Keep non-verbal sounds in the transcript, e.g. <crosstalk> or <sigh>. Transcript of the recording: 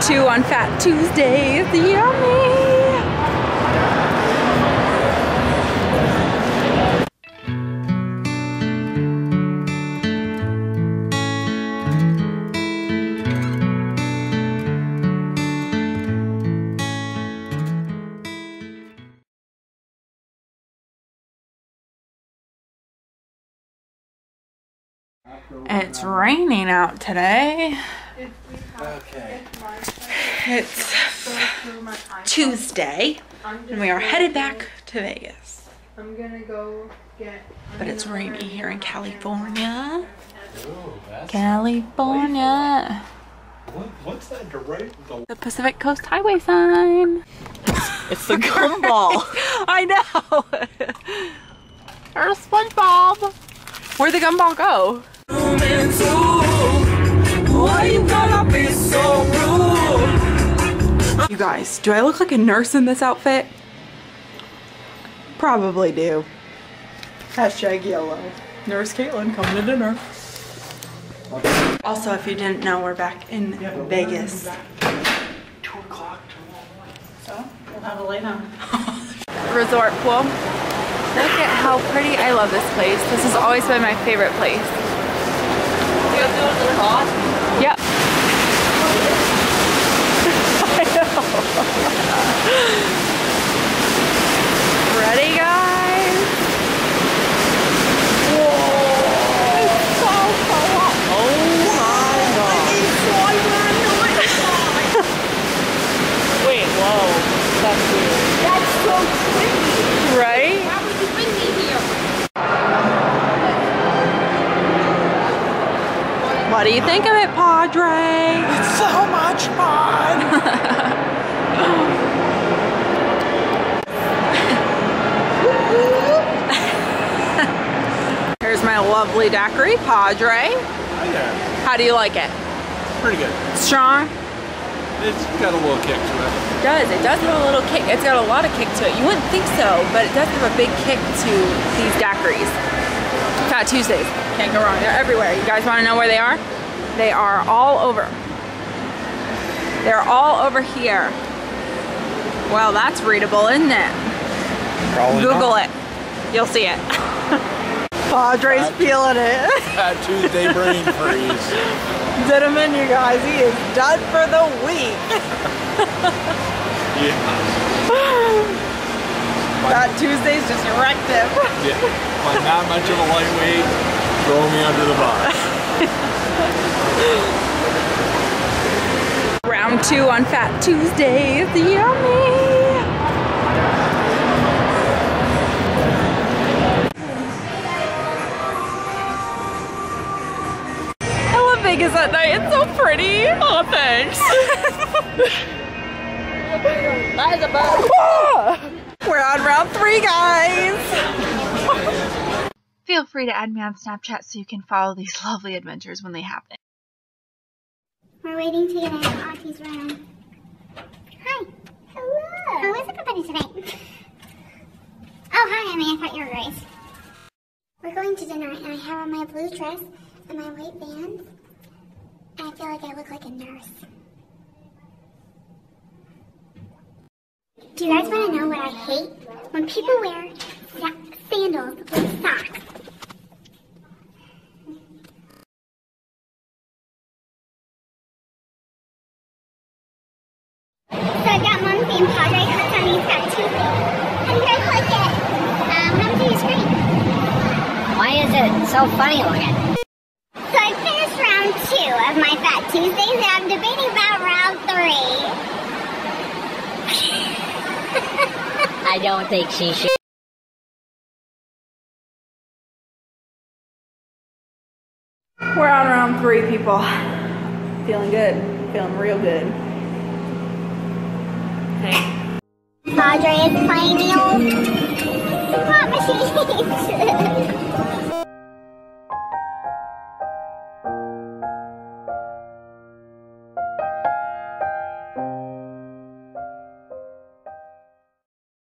Two on Fat Tuesdays. Yummy! It's raining out today. Okay. It's Tuesday, and we are headed back to Vegas. I'm gonna go get. But it's rainy here in California. Ooh, California. what, what's that direct? The, The Pacific Coast Highway sign. It's the gumball. <laughs> I know. There's SpongeBob. Where'd the gumball go? You guys, do I look like a nurse in this outfit? Probably do. Hashtag yellow. Nurse Caitlin coming to dinner. Also, if you didn't know, we're back in Vegas. two o'clock tomorrow. So, we'll have a lay down. <laughs> Resort pool. Look at how pretty. I love this place. This has always been my favorite place. Yep. I know. Ready, guys? Whoa. It's so cool. oh my god. Wait, whoa. That's weird. Right? What do you think of it, Padre? It's so much fun! <laughs> Here's my lovely daiquiri, Padre. Oh, yeah, How do you like it? pretty good. Strong? It's got a little kick to it. It does. It does have a little kick. It's got a lot of kick to it. You wouldn't think so, but it does have a big kick to these daiquiris. Fat Tuesdays. Can't go wrong. They're everywhere. You guys want to know where they are? They are all over. They're all over here. Well, that's readable, isn't it? Probably Google it. You'll see it. <laughs> Padre's feeling it. Fat Tuesday brain freeze. <laughs> Cinnamon, you guys, he is done for the week. <laughs> Yeah. Fat Tuesdays just wrecked him. yeah. But not much of a lightweight. Throw me under the bus. <laughs> Round two on Fat Tuesdays. Yummy. I love Vegas at night. It's so pretty. Oh, thanks. <laughs> We're on round three, guys. Feel free to add me on Snapchat so you can follow these <laughs> lovely adventures when they happen. We're waiting to get in Auntie's room. Hi. Hello. How is everybody today? <laughs> Oh, hi, Emmy. I thought you were Grace. We're going to dinner, and I have on my blue dress and my white bands. And I feel like I look like a nurse. Do you guys want to know what I hate? When people wear sa- sandals with socks. Got Mom's and Padre cuts on these tattoos. How do you guys like it? Um, Mom's is great. Why is it so funny looking? So I finished round two of my Fat Tuesdays and I'm debating about round three. <laughs> I don't think she should. We're on round three, people. Feeling good. Feeling real good. Hey. Padre is playing the old slot machine. <laughs>